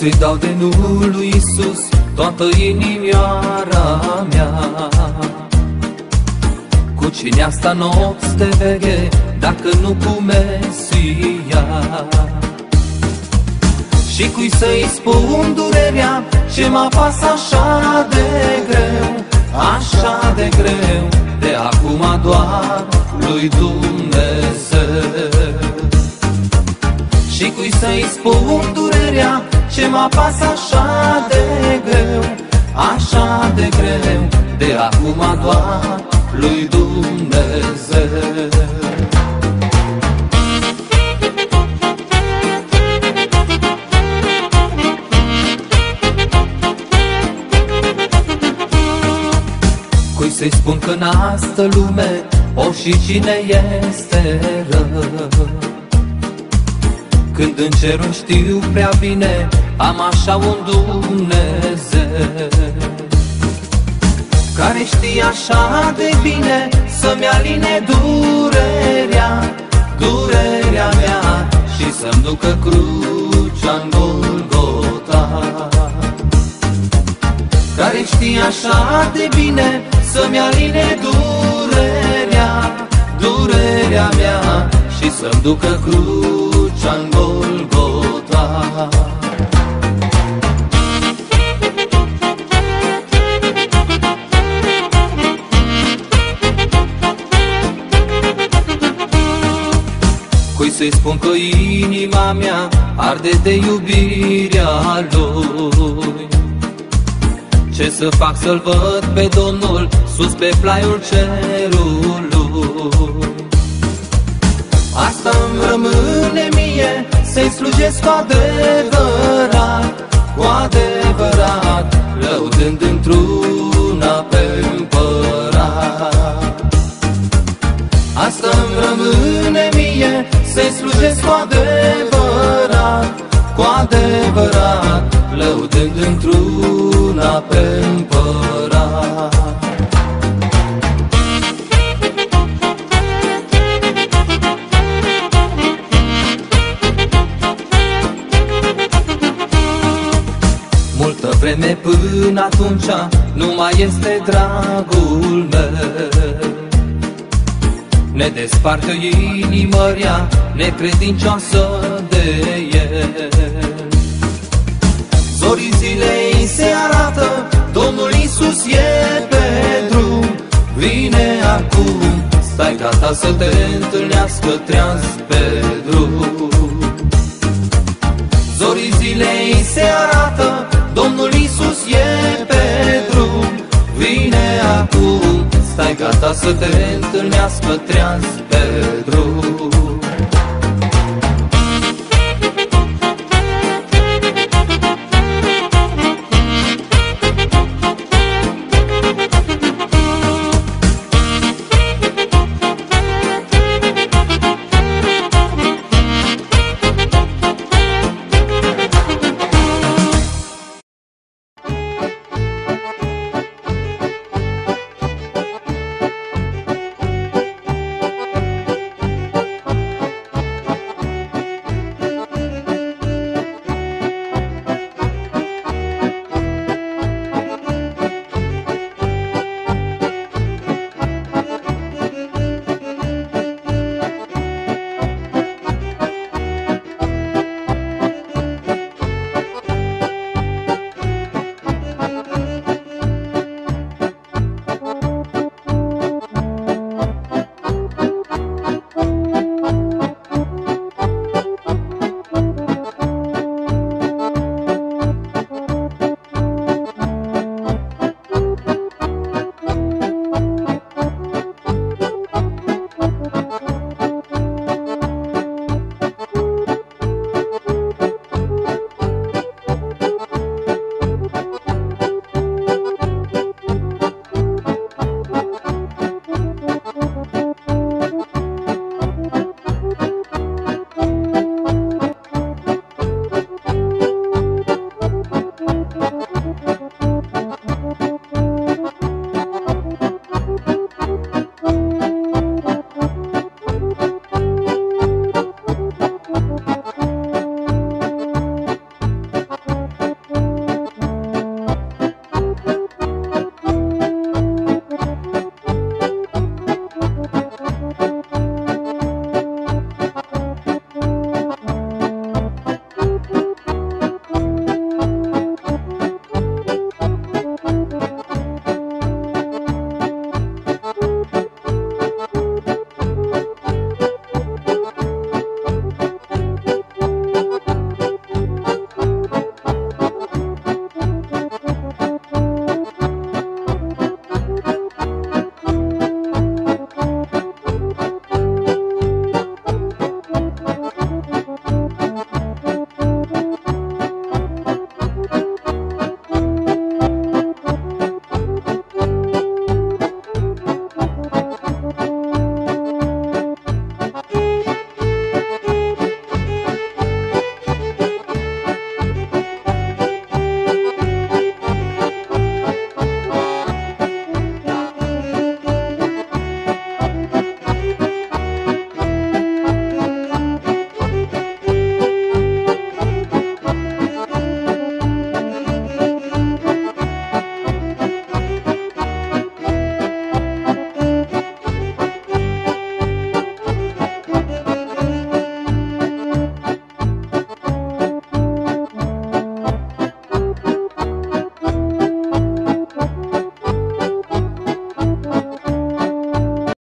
Cui să-i dau de nul lui Iisus Toată inimioara mea. Cu cine asta nopți te veghe Dacă nu cu Mesia? Și cui să-i spun durerea Ce mă pasă așa de greu Așa de greu De acum doar lui Dumnezeu? Și cui să-i spun durerea Ce mă pasă așa de greu Așa de greu De acum doar lui Dumnezeu. Cui să-i spun că în asta lume O și cine este rău Când în cerul știu prea bine Am așa un Dumnezeu. Care știe așa de bine Să-mi aline durerea Durerea mea Și să-mi ducă crucea-n Golgota. Care știe așa de bine Să-mi aline durerea, durerea mea Și să-mi ducă crucea-n Golgota Cui să-i spun că inima mea arde de iubirea lui? Ce să fac să-l văd pe Domnul Sus pe plaiul cerului? Asta îmi rămâne mie Să-i slujesc cu adevărat Cu adevărat Lăudând într-una pe împărat. Asta îmi rămâne mie Să-i slujesc cu adevărat Multă vreme până atunci Nu mai este dragul meu. Ne desparte o inimă rea Necredincioasă de el. Zorii zilei se arată Domnul Isus e pe drum. Vine acum Stai gata să te întâlnească treaz pe drum. Zorii zilei se arată să te întâlnească treaz pe drum